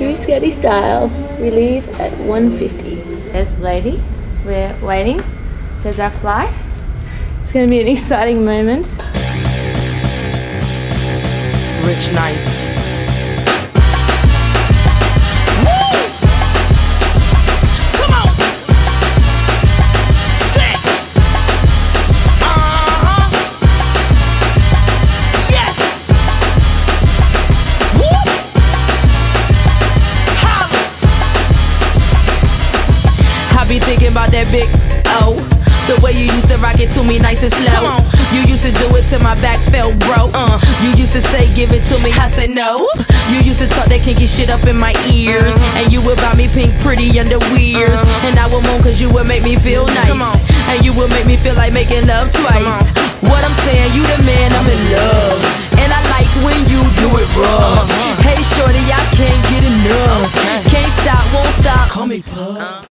True Scotty style, we leave at 1.50. There's the lady, we're waiting. There's our flight. It's going to be an exciting moment. Rich nice. Be thinking about that big O. The way you used to rock it to me nice and slow. You used to do it till my back felt broke. Uh, you used to say give it to me, I said no. You used to talk that kinky shit up in my ears. And you would buy me pink pretty underwears. And I would moan cause you would make me feel nice. And you would make me feel like making love twice. What I'm saying, you the man, I'm in love. And I like when you do it rough. Hey shorty, I can't get enough. Can't stop, won't stop. Call me Pug.